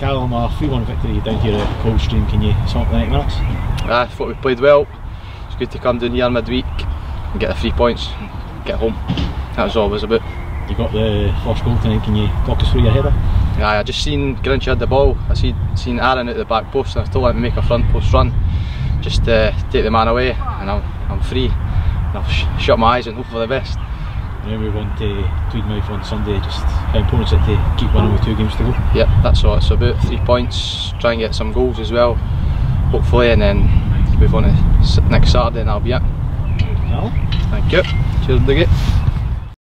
Callum, a 3-1 victory down here at Coldstream. Can you the 90 minutes? I thought we played well. It's good to come down here midweek and get the three points, get home. That was all it was about. You got the first goal tonight. Can you talk us through your header? Aye, I just seen Grinch had the ball. I seen seen Aaron at the back post and I told him to make a front post run, just to take the man away, and I'm, I'm free. And sh shut my eyes and hope for the best. Now we want to Tweedmouth on Sunday. Just how important is it to keep winning with two games to go? Yep, that's all it's about. Three points, try and get some goals as well, hopefully, and then move on to next Saturday and that'll be. Well, Thank you. Cheers, Diggy.